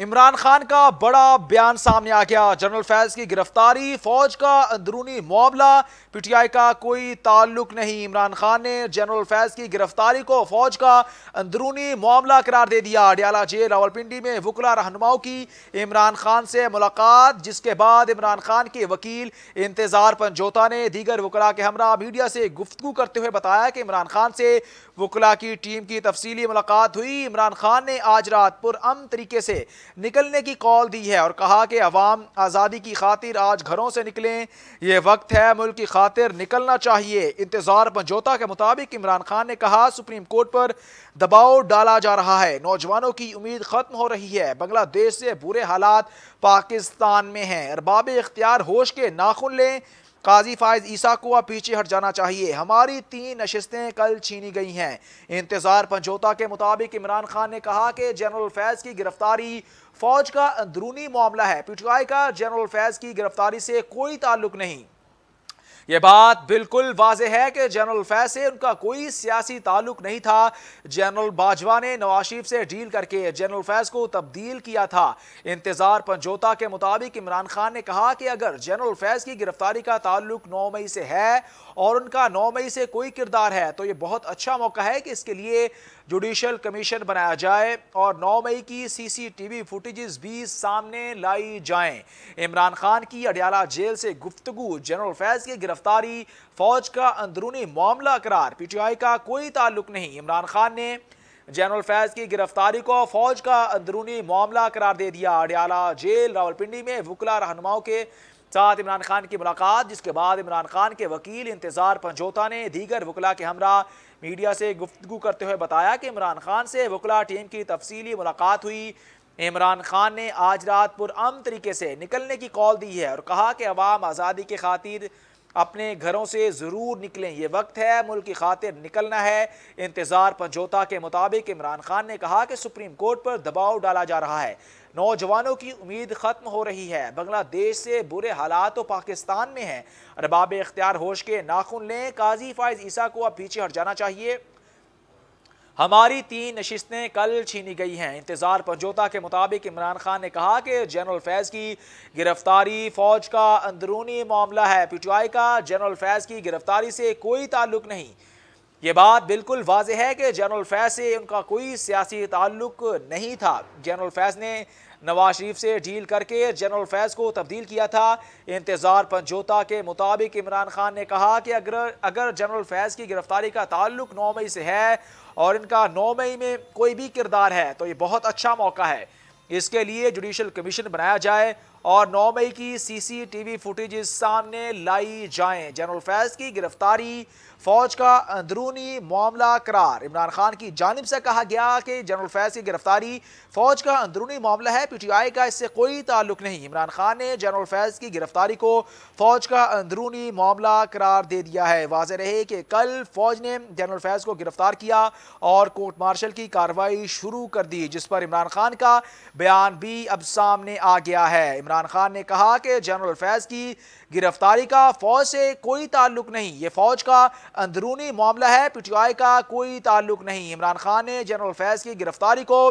عمران خان کا بڑا بیان سامنے آ گیا۔ جنرل فیض کی گرفتاری، فوج کا اندرونی معاملہ، پی ٹی آئی کا کوئی تعلق نہیں۔ عمران خان نے جنرل فیض کی گرفتاری کو فوج کا اندرونی معاملہ قرار دے دیا۔ اڈیالہ جیل، راولپنڈی میں وکلا رہنماؤں کی عمران خان سے ملاقات، جس کے بعد عمران خان کے وکیل انتظار پنجوتا نے دیگر وکلا کے ہمراہ میڈیا سے گفتگو کرتے ہوئے بتایا کہ عمران خان سے وکلا کی ٹیم کی تفصیلی ملاقات ہوئی۔ عمران خان نے آج رات پر ام طریقے سے نکلنے کی کال دی ہے اور کہا کہ عوام آزادی کی خاطر آج گھروں سے نکلیں، یہ وقت ہے، ملک کی خاطر نکلنا چاہیے۔ انتظار پنجوتا کے مطابق عمران خان نے کہا، سپریم کورٹ پر دباؤ ڈالا جا رہا ہے۔ نوجوانوں کی امید ختم ہو رہی ہے۔ بنگلہ دیش سے برے حالات پاکستان میں ہیں۔ ارباب اختیار ہوش کے ناخن لیں۔ قاضی فائز عیسیٰ کو اب پیچھے ہٹ جانا چاہیے۔ ہماری تین نشستیں کل چھینی گئی ہیں۔ انتظار پنجوتا کے مطابق عمران خان نے کہا کہ جنرل فیض کی گرفتاری فوج کا اندرونی معاملہ ہے۔ پی ٹی آئی کا جنرل فیض کی گرفتاری سے کوئی تعلق نہیں۔ یہ بات بالکل واضح ہے کہ جنرل فیض سے ان کا کوئی سیاسی تعلق نہیں تھا۔ جنرل باجوہ نے نواز شریف سے ڈیل کر کے جنرل فیض کو تبدیل کیا تھا۔ انتظار پنجوتا کے مطابق عمران خان نے کہا کہ اگر جنرل فیض کی گرفتاری کا تعلق نو مئی سے ہے اور ان کا نو مئی سے کوئی کردار ہے تو یہ بہت اچھا موقع ہے کہ اس کے لیے جوڈیشل کمیشن بنایا جائے اور نو مئی کی سی سی ٹی وی فوٹیجز بھی سامنے لائی جائیں۔ عمران خان کی اڈیالہ جیل سے گفتگو جنرل فیض کی گرفتاری گرفتاری، فوج کا اندرونی معاملہ قرار، پی ٹی آئی کا کوئی تعلق نہیں۔ عمران خان نے جنرل فیض کی گرفتاری کو فوج کا اندرونی معاملہ قرار دے دیا۔ اڈیالہ جیل، راولپنڈی میں وکلا رہنماؤں کے ساتھ عمران خان کی ملاقات، جس کے بعد عمران خان کے وکیل انتظار پنجوتا نے دیگر وکلا کے ہمراہ میڈیا سے گفتگو کرتے ہوئے بتایا کہ عمران خان سے وکلا ٹیم کی تفصیلی ملاقات ہوئی۔ عمران خان نے آج رات پر ام طریقے سے نکلنے کی کال دی ہے اور کہا کہ عوام آزادی کے خاطر اپنے گھروں سے ضرور نکلیں۔ یہ وقت ہے، ملک کی خاطر نکلنا ہے۔ انتظار پنجوتا کے مطابق عمران خان نے کہا کہ سپریم کورٹ پر دباؤ ڈالا جا رہا ہے۔ نوجوانوں کی امید ختم ہو رہی ہے۔ بنگلہ دیش سے برے حالات تو پاکستان میں ہیں۔ رباب اختیار ہوش کے ناخن لیں۔ قاضی فائز عیسیٰ کو اب پیچھے ہٹ جانا چاہیے۔ ہماری تین نشستیں کل چھینی گئی ہیں۔ انتظار پنجوتا کے مطابق عمران خان نے کہا کہ جنرل فیض کی گرفتاری فوج کا اندرونی معاملہ ہے۔ پی ٹی آئی کا جنرل فیض کی گرفتاری سے کوئی تعلق نہیں۔ یہ بات بالکل واضح ہے کہ جنرل فیض سے ان کا کوئی سیاسی تعلق نہیں تھا۔ جنرل فیض نے نواز شریف سے ڈیل کر کے جنرل فیض کو تبدیل کیا تھا۔ انتظار پنجوتا کے مطابق عمران خان نے کہا کہ اگر اگر جنرل فیض کی گرفتاری کا تعلق نو مئی سے ہے اور ان کا نو مئی میں کوئی بھی کردار ہے تو یہ بہت اچھا موقع ہے۔ اس کے لیے جوڈیشل کمیشن بنایا جائے اور نو مئی کی سی سی ٹی وی فوٹیجز سامنے لائی جائیں۔ جنرل فیض کی گرفتاری، فوج کا اندرونی معاملہ قرار۔ عمران خان کی جانب سے کہا گیا کہ جنرل فیض کی گرفتاری فوج کا اندرونی معاملہ ہے، پی ٹی آئی کا اس سے کوئی تعلق نہیں۔ عمران خان نے جنرل فیض کی گرفتاری کو فوج کا اندرونی معاملہ قرار دے دیا ہے۔ واضح رہے کہ کل فوج نے جنرل فیض کو گرفتار کیا اور کورٹ مارشل کی کاروائی شروع کر دی، جس پر عمران خان کا بیان بھی اب سامنے آ گیا ہے۔ عمران خان نے کہا کہ جنرل فیض کی گرفتاری کا فوج سے کوئی تعلق نہیں، یہ فوج کا اندرونی معاملہ ہے، پی ٹی آئی کا کوئی تعلق نہیں۔ عمران خان نے جنرل فیض کی گرفتاری کو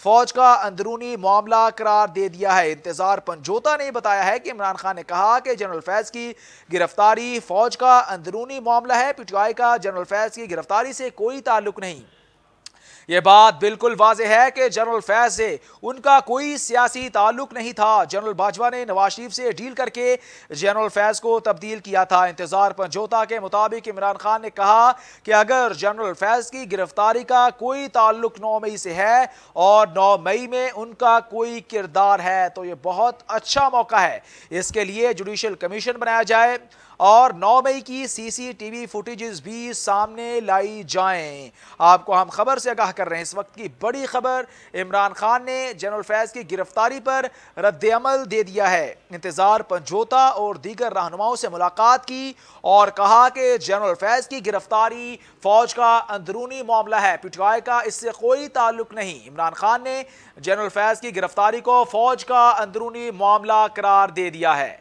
فوج کا اندرونی معاملہ قرار دے دیا ہے۔ انتظار پنجوتا نے بتایا ہے کہ عمران خان نے کہا کہ جنرل فیض کی گرفتاری فوج کا اندرونی معاملہ ہے، پی ٹی آئی کا جنرل فیض کی گرفتاری سے کوئی تعلق نہیں۔ یہ بات بالکل واضح ہے کہ جنرل فیض سے ان کا کوئی سیاسی تعلق نہیں تھا۔ جنرل باجوہ نے نواز شریف سے ڈیل کر کے جنرل فیض کو تبدیل کیا تھا۔ انتظار پنجوتا کے مطابق عمران خان نے کہا کہ اگر جنرل فیض کی گرفتاری کا کوئی تعلق نو مئی سے ہے اور نو مئی میں ان کا کوئی کردار ہے تو یہ بہت اچھا موقع ہے۔ اس کے لیے جوڈیشل کمیشن بنایا جائے۔ اور نو مئی کی سی سی ٹی وی فوٹیجز بھی سامنے لائی جائیں۔ آپ کو ہم خبر سے آگاہ کر رہے ہیں۔ اس وقت کی بڑی خبر، عمران خان نے جنرل فیض کی گرفتاری پر رد عمل دے دیا ہے۔ انتظار پنجوتا اور دیگر رہنماؤں سے ملاقات کی اور کہا کہ جنرل فیض کی گرفتاری فوج کا اندرونی معاملہ ہے۔ پی آئی کا اس سے کوئی تعلق نہیں۔ عمران خان نے جنرل فیض کی گرفتاری کو فوج کا اندرونی معاملہ قرار دے دیا ہے۔